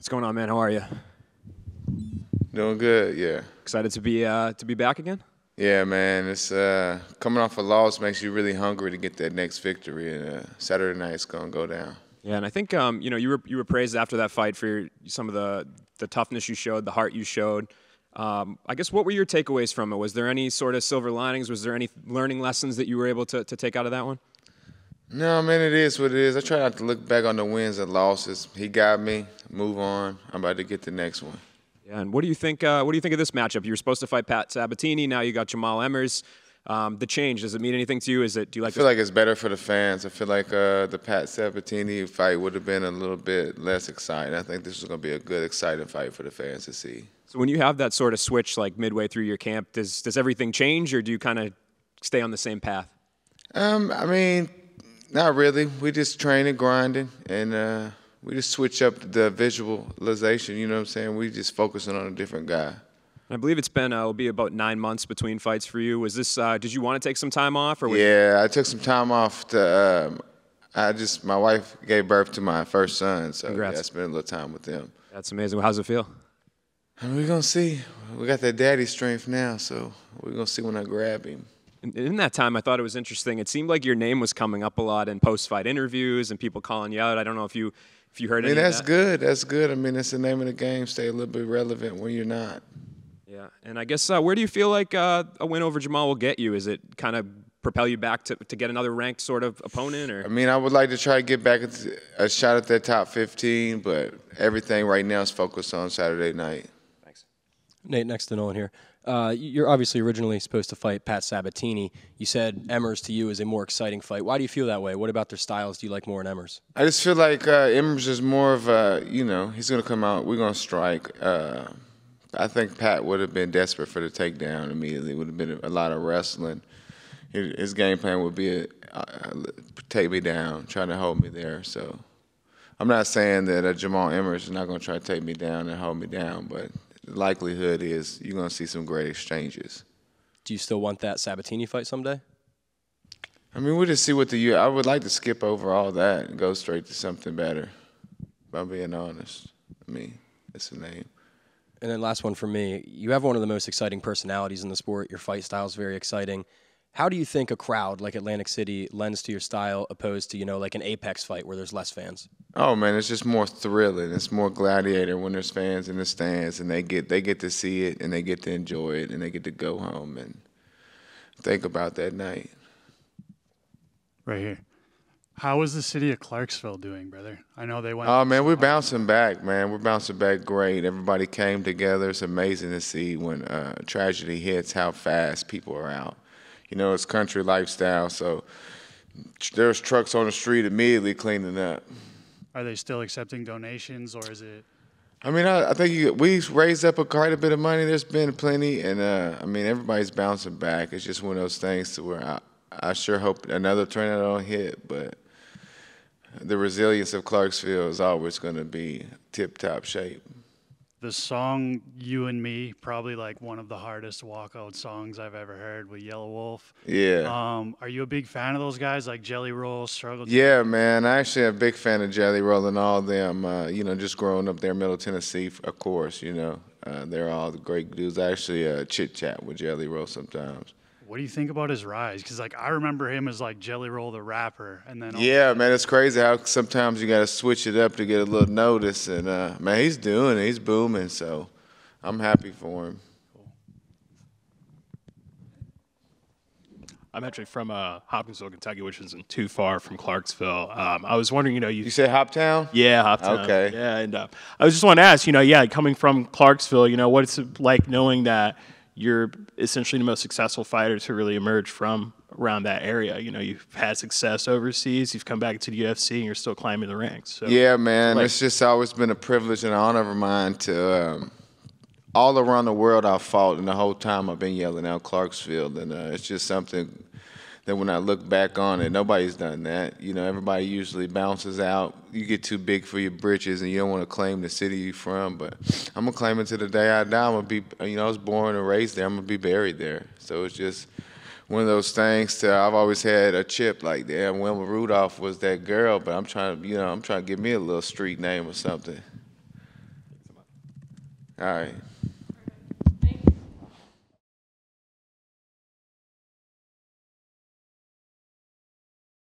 What's going on, man? How are you? Doing good, yeah. Excited to be uh, to be back again? Yeah, man. It's uh, coming off a loss makes you really hungry to get that next victory, and uh, Saturday night's gonna go down. Yeah, and I think um, you know you were you were praised after that fight for your, some of the the toughness you showed, the heart you showed. Um, I guess what were your takeaways from it? Was there any sort of silver linings? Was there any learning lessons that you were able to, to take out of that one? No, man, it is what it is. I try not to look back on the wins and losses. He got me. Move on. I'm about to get the next one. Yeah, and what do you think? Uh, what do you think of this matchup? You were supposed to fight Pat Sabatini. Now you got Jamall Emmers. Um, the change does it mean anything to you? Is it do you like? I feel like it's better for the fans. I feel like uh, the Pat Sabatini fight would have been a little bit less exciting. I think this is going to be a good, exciting fight for the fans to see. So when you have that sort of switch, like midway through your camp, does does everything change, or do you kind of stay on the same path? Um, I mean, not really. We just training, grinding, and uh, we just switch up the visualization. You know what I'm saying? We just focusing on a different guy. I believe it's been uh, will be about nine months between fights for you. Was this? Uh, did you want to take some time off, or yeah, I took some time off to. Um, I just my wife gave birth to my first son, so Congrats. yeah, I spent a little time with them. That's amazing. How's it feel? And we're gonna see. We got that daddy strength now, so we're gonna see when I grab him. In, in that time, I thought it was interesting. It seemed like your name was coming up a lot in post-fight interviews and people calling you out. I don't know if you if you heard I mean, any that's of that. good. That's good. I mean, it's the name of the game. Stay a little bit relevant when you're not. Yeah, and I guess uh, where do you feel like uh, a win over Jamall will get you? Is it kind of propel you back to, to get another ranked sort of opponent, or I mean, I would like to try to get back a shot at that top 15, but everything right now is focused on Saturday night. thanks. Nate, next to Nolan here. Uh, you're obviously originally supposed to fight Pat Sabatini. You said Emmers to you is a more exciting fight. Why do you feel that way? What about their styles do you like more in Emmers? I just feel like uh, Emmers is more of a, you know, he's going to come out, we're going to strike. Uh, I think Pat would have been desperate for the takedown immediately. It would have been a lot of wrestling. His game plan would be a, uh, take me down, trying to hold me there. So I'm not saying that uh, Jamall Emmers is not going to try to take me down and hold me down, but likelihood is you're going to see some great exchanges. Do you still want that Sabatini fight someday? I mean, we'll just see what the year. I would like to skip over all that and go straight to something better. If I'm being honest. I mean, it's a name. And then last one for me. You have one of the most exciting personalities in the sport. Your fight style is very exciting. How do you think a crowd like Atlantic City lends to your style opposed to, you know, like an Apex fight where there's less fans? Oh man, it's just more thrilling. It's more gladiator when there's fans in the stands and they get they get to see it and they get to enjoy it and they get to go home and think about that night. Right here. How is the city of Clarksville doing, brother? I know they went. Oh man, we're bouncing back, man. We're bouncing back great. Everybody came together. It's amazing to see when uh, tragedy hits how fast people are out. You know, it's country lifestyle, so there's trucks on the street immediately cleaning up. Are they still accepting donations, or is it? I mean, I, I think you, we've raised up a quite a bit of money. There's been plenty, and uh, I mean, everybody's bouncing back. It's just one of those things to where I, I sure hope another tornado don't hit, but the resilience of Clarksville is always going to be tip-top shape. The song "You and Me" probably like one of the hardest walkout songs I've ever heard with Yelawolf. Yeah. Um, are you a big fan of those guys like Jelly Roll, Struggle? Yeah, man. I actually am a big fan of Jelly Roll and all them. Uh, you know, just growing up there in Middle Tennessee, of course. You know, uh, they're all the great dudes. I actually uh, chit chat with Jelly Roll sometimes. What do you think about his rise? Because like I remember him as like Jelly Roll the rapper, and then all- Yeah, man, it's crazy how sometimes you got to switch it up to get a little notice. And uh, man, he's doing it. He's booming. So I'm happy for him. I'm actually from uh, Hopkinsville, Kentucky, which isn't too far from Clarksville. Um, I was wondering, you know, you, You said Hoptown? yeah, Hoptown. Okay. yeah, and uh, I was just wanting to ask, you know, yeah, coming from Clarksville, you know, what it's like knowing that you're essentially the most successful fighter to really emerge from around that area. You know, you've had success overseas, you've come back to the UFC, and you're still climbing the ranks. So, Yeah, man. Like- it's just always been a privilege and an honor of mine to um, all around the world I've fought, and the whole time I've been yelling out Clarksville, and uh, it's just something that when I look back on it, nobody's done that. You know, everybody usually bounces out. You get too big for your britches, and you don't want to claim the city you're from. But I'm gonna claim it to the day I die. I'm gonna be, you know, I was born and raised there. I'm gonna be buried there. So it's just one of those things. To I've always had a chip like, damn, Wilma Rudolph was that girl, but I'm trying to, you know, I'm trying to give me a little street name or something. All right.